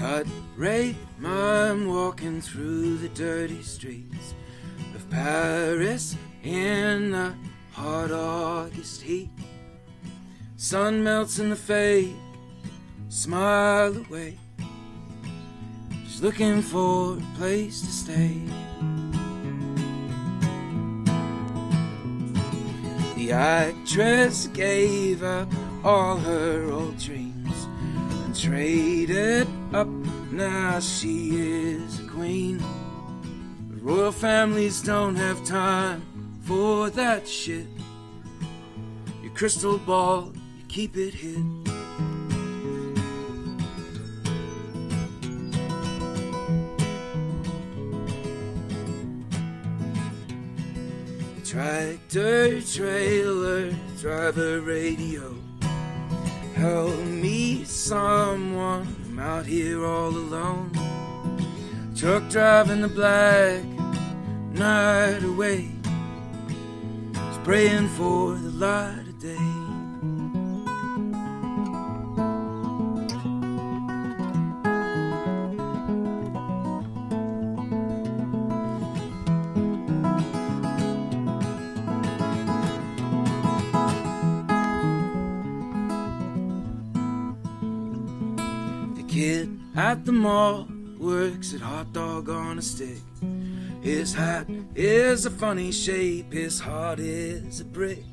But Ray, I'm walking through the dirty streets of Paris in the hot August heat. Sun melts in the fake, smile away. Just looking for a place to stay. The actress gave up all her old dreams and traded up. Now she is a queen. But royal families don't have time for that shit. Your crystal ball, you keep it hid. Tractor trailer driver radio. Help me, someone. I'm out here all alone. Truck driving the black night away. Praying for the light of day. Kid at the mall works at hot dog on a stick. His hat is a funny shape, his heart is a brick.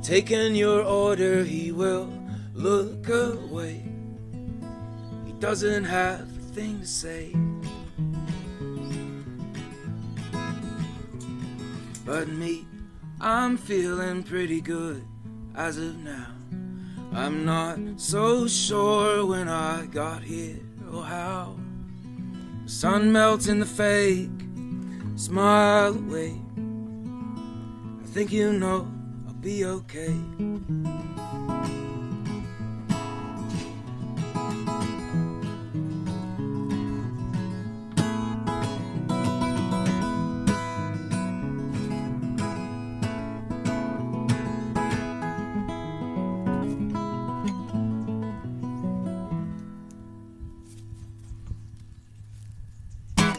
Taking your order, he will look away. He doesn't have a thing to say. But me, I'm feeling pretty good as of now. I'm not so sure when I got here or how. The sun melts in the fake, smile away. I think you know I'll be okay.